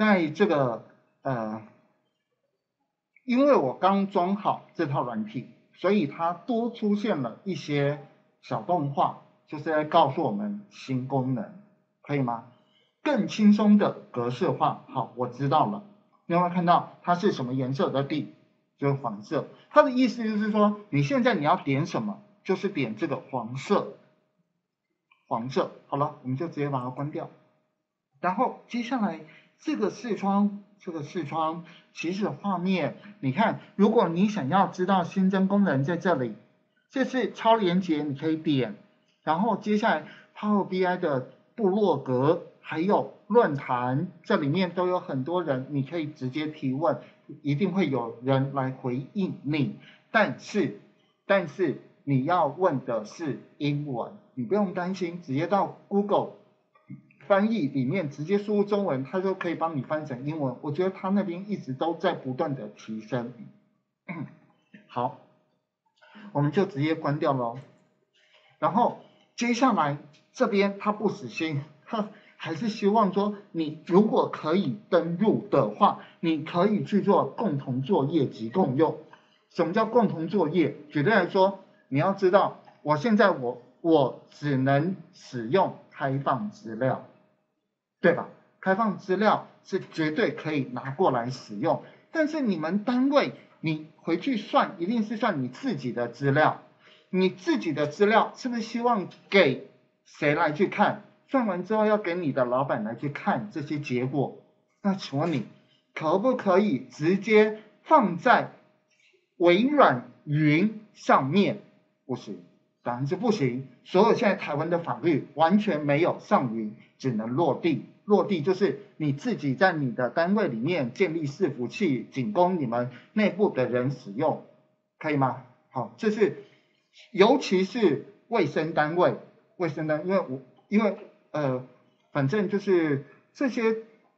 在这个呃，因为我刚装好这套软体，所以它多出现了一些小动画，就是在告诉我们新功能，可以吗？更轻松的格式化，好，我知道了。你有没有看到它是什么颜色的地？就是黄色。它的意思就是说，你现在你要点什么，就是点这个黄色，黄色。好了，我们就直接把它关掉。然后接下来这个视窗，这个视窗其实画面，你看，如果你想要知道新增功能在这里，这是超连接，你可以点。然后接下来 Power BI 的部落格。还有论坛，这里面都有很多人，你可以直接提问，一定会有人来回应你。但是，但是你要问的是英文，你不用担心，直接到 Google 翻译里面直接输入中文，它就可以帮你翻成英文。我觉得它那边一直都在不断的提升。好，我们就直接关掉喽。然后接下来这边它不死心，哼。还是希望说，你如果可以登录的话，你可以去做共同作业及共用。什么叫共同作业？举例来说，你要知道，我现在我我只能使用开放资料，对吧？开放资料是绝对可以拿过来使用，但是你们单位你回去算，一定是算你自己的资料，你自己的资料是不是希望给谁来去看？算完之后要给你的老板来去看这些结果，那请问你可不可以直接放在微软云上面？不行，当然是不行。所有现在台湾的法律完全没有上云，只能落地。落地就是你自己在你的单位里面建立伺服器，仅供你们内部的人使用，可以吗？好，这是尤其是卫生单位，卫生单，因为我因为。呃，反正就是这些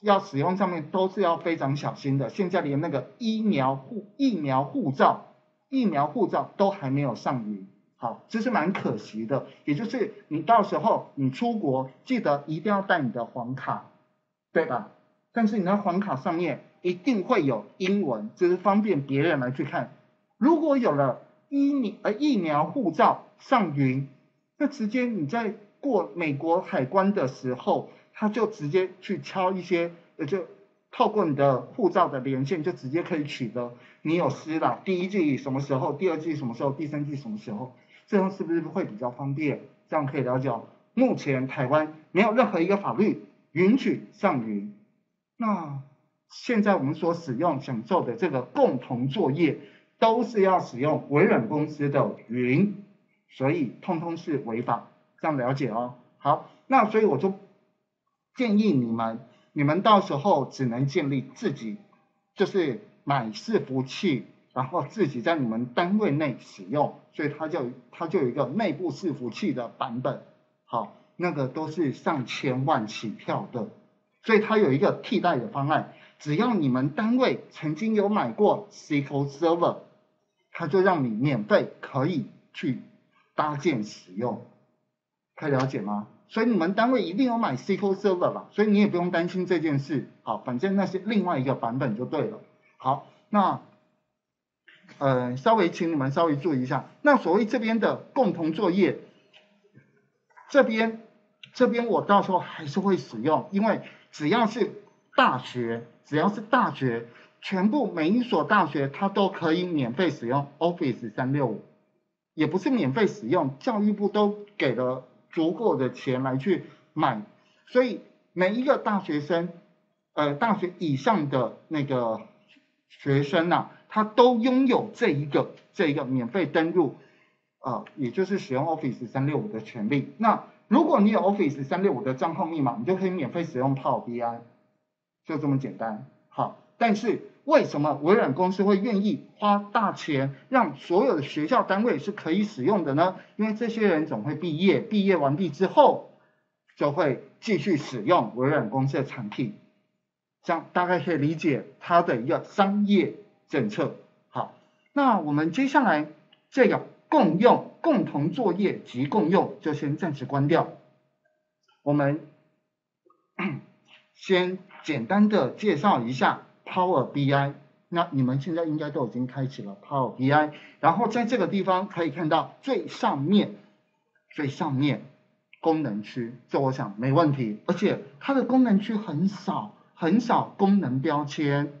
要使用上面都是要非常小心的。现在连那个疫苗护疫苗护照、疫苗护照都还没有上云，好，这是蛮可惜的。也就是你到时候你出国，记得一定要带你的黄卡，对吧？但是你的黄卡上面一定会有英文，就是方便别人来去看。如果有了疫苗呃疫苗护照上云，那直接你在。过美国海关的时候，他就直接去敲一些，呃，就透过你的护照的连线，就直接可以取得你有私了。第一季什么时候？第二季什么时候？第三季什么时候？这样是不是会比较方便？这样可以了解。目前台湾没有任何一个法律允许上云。那现在我们所使用享受的这个共同作业，都是要使用微软公司的云，所以通通是违法。这样了解哦，好，那所以我就建议你们，你们到时候只能建立自己，就是买伺服器，然后自己在你们单位内使用，所以它就它就有一个内部伺服器的版本，好，那个都是上千万起跳的，所以它有一个替代的方案，只要你们单位曾经有买过 SQL Server，它就让你免费可以去搭建使用。可以了解吗？所以你们单位一定有买 SQL Server 吧？所以你也不用担心这件事。好，反正那是另外一个版本就对了。好，那呃，稍微请你们稍微注意一下。那所谓这边的共同作业，这边这边我到时候还是会使用，因为只要是大学，只要是大学，全部每一所大学它都可以免费使用 Office 三六五，也不是免费使用，教育部都给了。足够的钱来去买，所以每一个大学生，呃，大学以上的那个学生呐，他都拥有这一个这一个免费登录，啊，也就是使用 Office 三六五的权利。那如果你有 Office 三六五的账号密码，你就可以免费使用 Power BI，就这么简单。好，但是为什么微软公司会愿意花大钱让所有的学校单位是可以使用的呢？因为这些人总会毕业，毕业完毕之后就会继续使用微软公司的产品，这样大概可以理解它的一个商业政策。好，那我们接下来这个共用、共同作业及共用就先暂时关掉，我们先简单的介绍一下 Power BI。那你们现在应该都已经开启了 Power BI，然后在这个地方可以看到最上面，最上面功能区，这我想没问题，而且它的功能区很少，很少功能标签，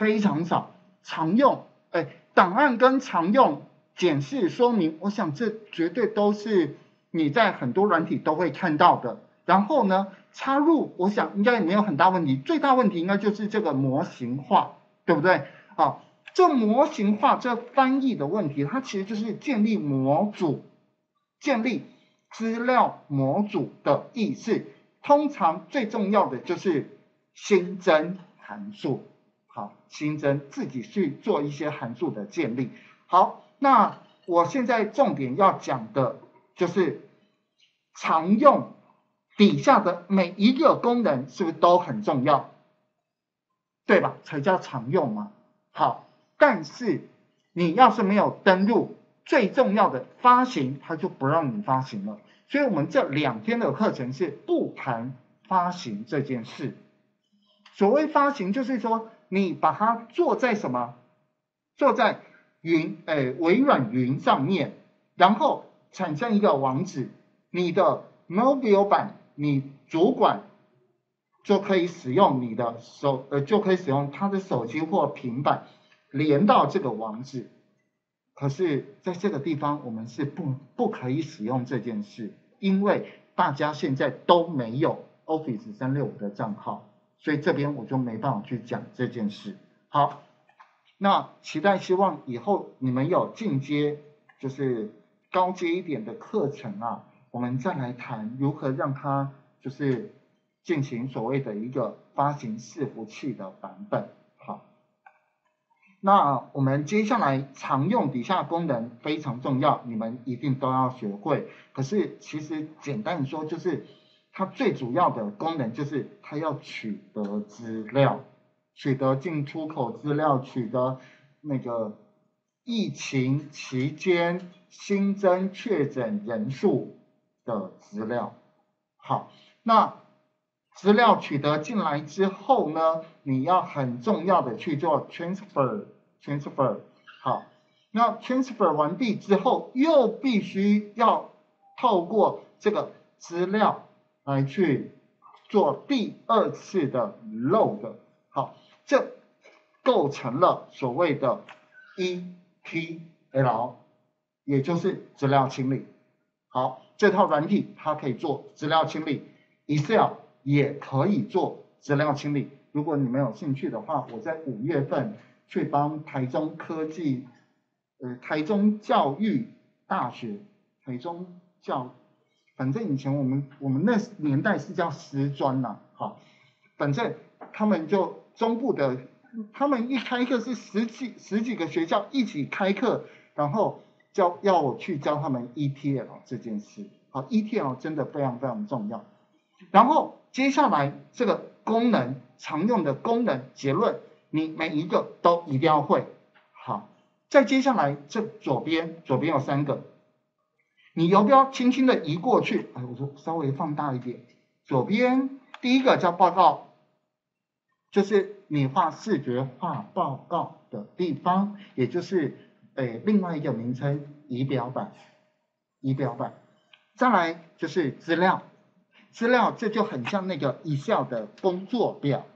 非常少，常用，哎，档案跟常用检视说明，我想这绝对都是你在很多软体都会看到的。然后呢，插入，我想应该也没有很大问题，最大问题应该就是这个模型化。对不对？好，这模型化这翻译的问题，它其实就是建立模组、建立资料模组的意思。通常最重要的就是新增函数，好，新增自己去做一些函数的建立。好，那我现在重点要讲的就是常用底下的每一个功能是不是都很重要？对吧？才叫常用嘛。好，但是你要是没有登录，最重要的发行，它就不让你发行了。所以我们这两天的课程是不谈发行这件事。所谓发行，就是说你把它做在什么？做在云，诶，微软云上面，然后产生一个网址，你的 mobile 版，你主管。就可以使用你的手，呃，就可以使用他的手机或平板连到这个网址。可是，在这个地方，我们是不不可以使用这件事，因为大家现在都没有 Office 三六五的账号，所以这边我就没办法去讲这件事。好，那期待希望以后你们有进阶，就是高阶一点的课程啊，我们再来谈如何让它就是。进行所谓的一个发行伺服器的版本，好，那我们接下来常用底下功能非常重要，你们一定都要学会。可是其实简单说，就是它最主要的功能就是它要取得资料，取得进出口资料，取得那个疫情期间新增确诊人数的资料。好，那。资料取得进来之后呢，你要很重要的去做 transfer，transfer 好，那 transfer 完毕之后，又必须要透过这个资料来去做第二次的 load，好，这构成了所谓的 ETL，也就是资料清理。好，这套软体它可以做资料清理，Excel。也可以做资料清理。如果你们有兴趣的话，我在五月份去帮台中科技，呃，台中教育大学，台中教，反正以前我们我们那年代是叫师专呐，好，反正他们就中部的，他们一开课是十几十几个学校一起开课，然后教要我去教他们 ETL 这件事，好，ETL 真的非常非常重要，然后。接下来这个功能常用的功能结论，你每一个都一定要会。好，再接下来这左边左边有三个，你游标轻轻的移过去，哎，我说稍微放大一点。左边第一个叫报告，就是你画视觉化报告的地方，也就是诶另外一个名称仪表板，仪表板。再来就是资料。资料这就很像那个 Excel 的工作表，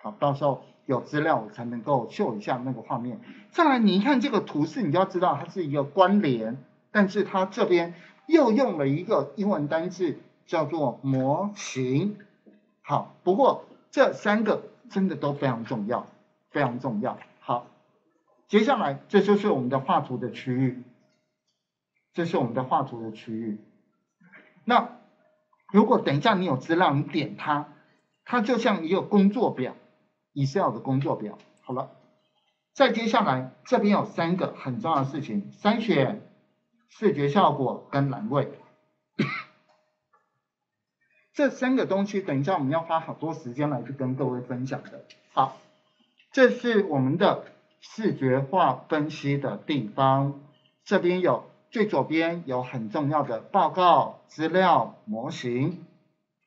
好，到时候有资料我才能够秀一下那个画面。再来，你一看这个图示，你就要知道它是一个关联，但是它这边又用了一个英文单字叫做模型。好，不过这三个真的都非常重要，非常重要。好，接下来这就是我们的画图的区域，这是我们的画图的区域。那如果等一下你有资料，你点它，它就像一个工作表，Excel 的工作表。好了，再接下来这边有三个很重要的事情：筛选、视觉效果跟栏位。这三个东西，等一下我们要花好多时间来去跟各位分享的。好，这是我们的视觉化分析的地方，这边有。最左边有很重要的报告资料模型，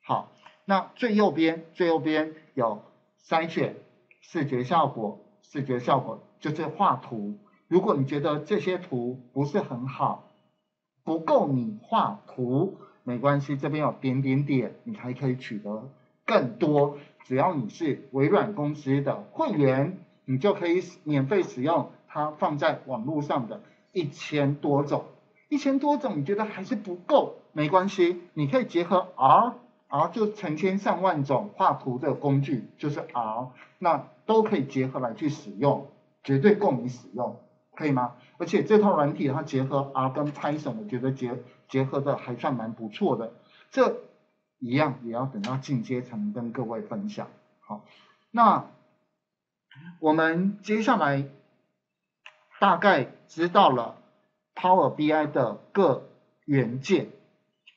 好，那最右边最右边有筛选、视觉效果、视觉效果就是画图。如果你觉得这些图不是很好，不够你画图没关系，这边有点点点，你还可以取得更多。只要你是微软公司的会员，你就可以免费使用它放在网络上的一千多种。一千多种，你觉得还是不够？没关系，你可以结合 R，R 就成千上万种画图的工具，就是 R，那都可以结合来去使用，绝对够你使用。可以吗？而且这套软体它结合 R 跟 Python，我觉得结结合的还算蛮不错的。这一样也要等到进阶才能跟各位分享。好，那我们接下来大概知道了 Power BI 的各元件，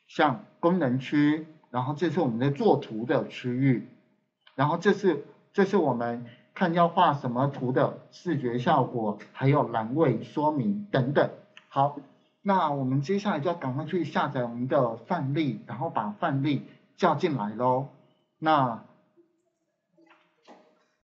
像功能区，然后这是我们的作图的区域，然后这是这是我们。看要画什么图的视觉效果，还有栏位说明等等。好，那我们接下来就要赶快去下载我们的范例，然后把范例叫进来喽。那